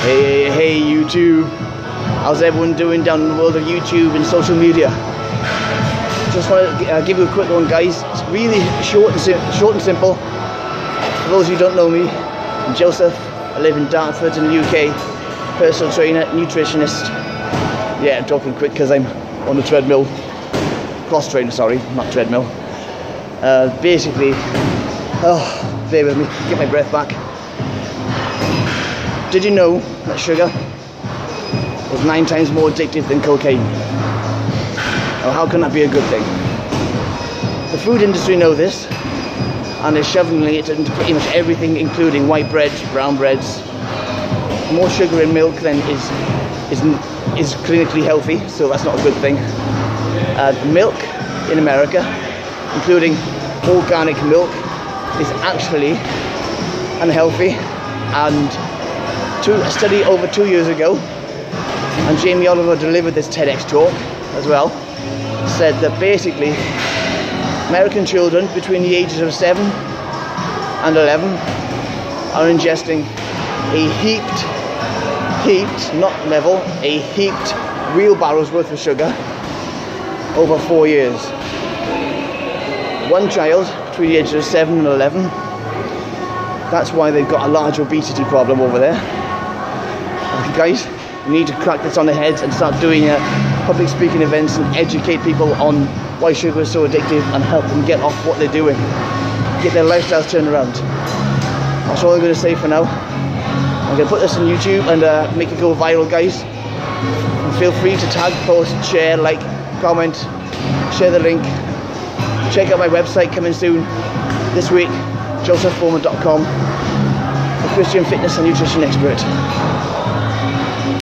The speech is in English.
Hey, hey, hey, YouTube. How's everyone doing down in the world of YouTube and social media? Just want to uh, give you a quick one, guys. It's really short and, short and simple. For those who don't know me, I'm Joseph. I live in Dartford in the UK. Personal trainer, nutritionist. Yeah, I'm talking quick because I'm on the treadmill. Cross trainer, sorry, not treadmill. Uh, basically, oh, bear with me, get my breath back. Did you know that sugar is nine times more addictive than cocaine? Well, how can that be a good thing? The food industry know this, and they're shoving it into pretty much everything, including white bread, brown breads. More sugar in milk than is is is clinically healthy, so that's not a good thing. Uh, milk in America, including organic milk, is actually unhealthy and two, a study over two years ago, and Jamie Oliver delivered this TEDx talk as well, said that basically American children between the ages of 7 and 11 are ingesting a heaped, heaped, not level, a heaped wheelbarrows worth of sugar over four years. One child between the ages of 7 and 11 that's why they've got a large obesity problem over there. Guys, we need to crack this on the heads and start doing uh, public speaking events and educate people on why sugar is so addictive and help them get off what they're doing, get their lifestyles turned around. That's all I'm going to say for now. I'm going to put this on YouTube and uh, make it go viral, guys. And feel free to tag, post, share, like, comment, share the link. Check out my website coming soon this week josephforeman.com, a Christian fitness and nutrition expert.